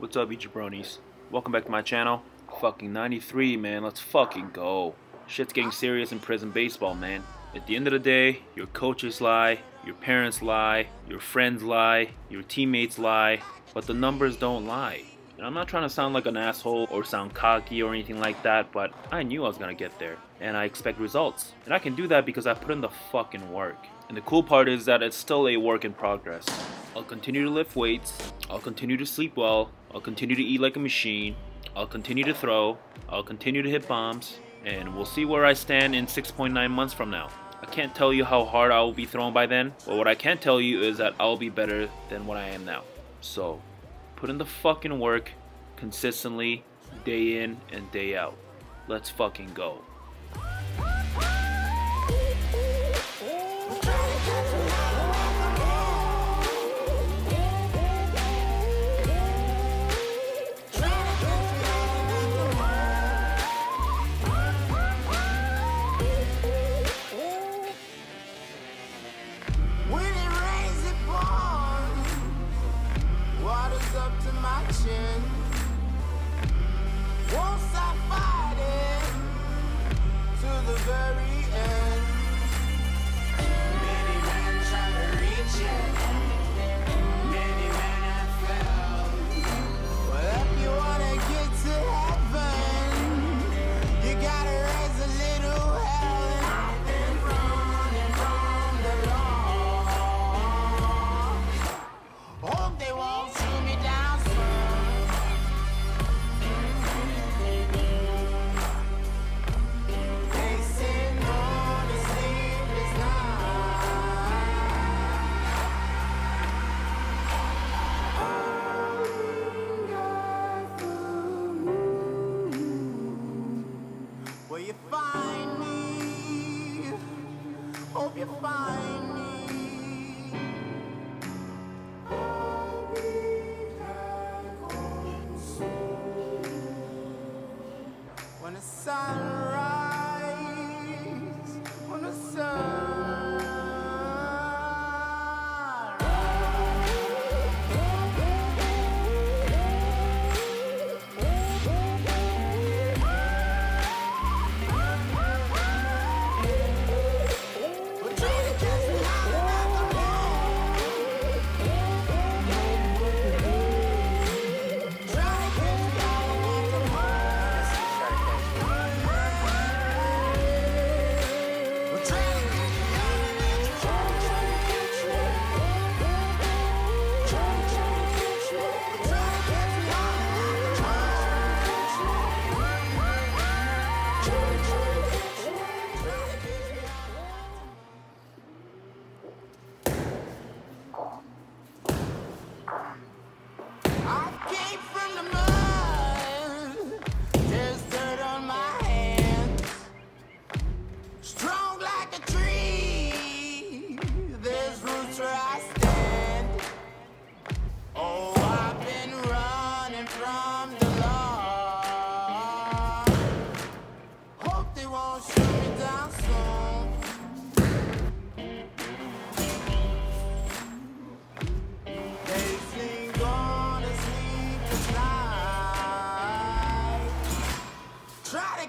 What's up, you jabronis? Welcome back to my channel. Fucking 93, man. Let's fucking go. Shit's getting serious in prison baseball, man. At the end of the day, your coaches lie, your parents lie, your friends lie, your teammates lie, but the numbers don't lie. And I'm not trying to sound like an asshole or sound cocky or anything like that, but I knew I was gonna get there. And I expect results. And I can do that because I put in the fucking work. And the cool part is that it's still a work in progress. I'll continue to lift weights, I'll continue to sleep well, I'll continue to eat like a machine, I'll continue to throw, I'll continue to hit bombs, and we'll see where I stand in 6.9 months from now. I can't tell you how hard I will be throwing by then, but what I can tell you is that I'll be better than what I am now. So, put in the fucking work consistently, day in and day out. Let's fucking go. Chin. Won't Hope you find me. When the sun rise, I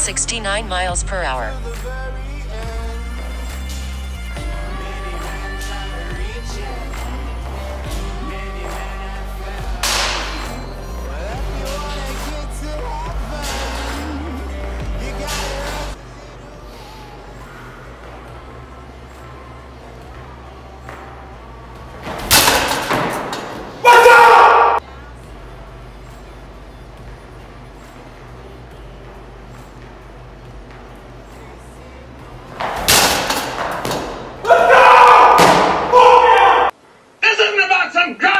69 miles per hour. some guts!